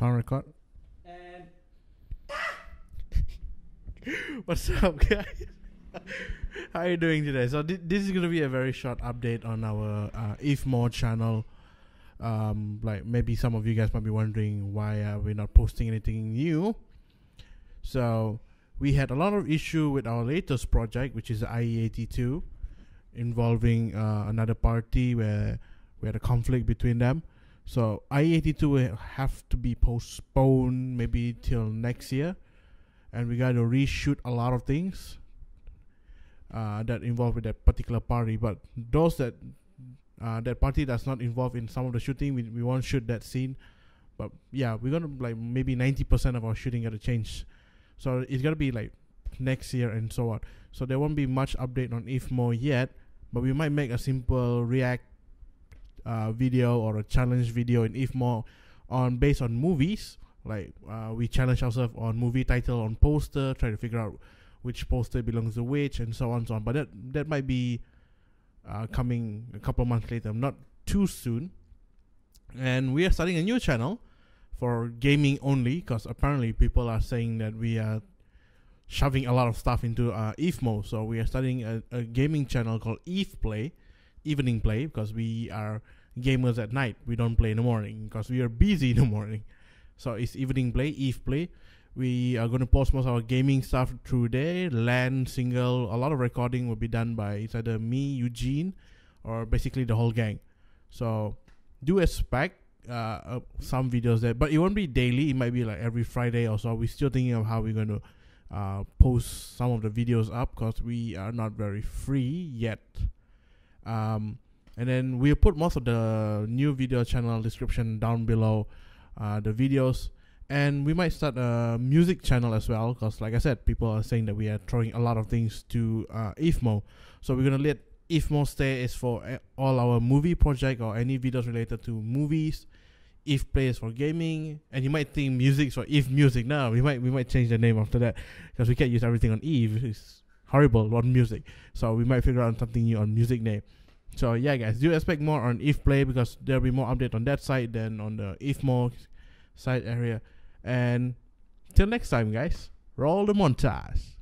Sound record. And What's up, guys? How are you doing today? So thi- this is gonna be a very short update on our uh, Eve Mo channel. Um, like maybe some of you guys might be wondering why are we not posting anything new. So we had a lot of issue with our latest project, which is IE82, involving uh, another party where we had a conflict between them. So IE82 will have to be postponed maybe till next year and we got to reshoot a lot of things uh, that involve with that particular party. But those that uh, that party that's not involved in some of the shooting, we, we won't shoot that scene. But yeah, we're gonna like maybe ninety percent of our shooting got to change. So it's gonna be like next year and so on. So there won't be much update on Eve Mo yet, but we might make a simple react uh, video or a challenge video in Eve Mo on based on movies. Like uh, we challenge ourselves on movie title on poster try to figure out which poster belongs to which and so on and so on. But that that might be uh, coming a couple of months later not too soon. And we are starting a new channel for gaming only because apparently people are saying that we are shoving a lot of stuff into uh, Eve Mo so we are starting a, a gaming channel called Eve Play evening play because we are gamers at night we don't play in the morning because we are busy in the morning so it's evening play, Eve play. We are going to post most of our gaming stuff through there. LAN, single, a lot of recording will be done by it's either me, Eugene, or basically the whole gang. So do expect uh, uh, some videos there, but it won't be daily. It might be like every Friday or so. We're still thinking of how we're going to uh, post some of the videos up because we are not very free yet. Um, and then we'll put most of the new video channel description down below uh, the videos. And we might start a music channel as well because like i said people are saying that we are throwing a lot of things to uh, Eve Mo so we're gonna let Eve Mo stay is for uh, all our movie project or any videos related to movies Eve Plays for gaming and you might think music for Eve Music. Now we might we might change the name after that because we can't use everything on eve. It's horrible on music. So we might figure out something new on music name. So yeah guys do expect more on Eve Play because there'll be more update on that side than on the Eve Mo side area. And till next time guys roll the montage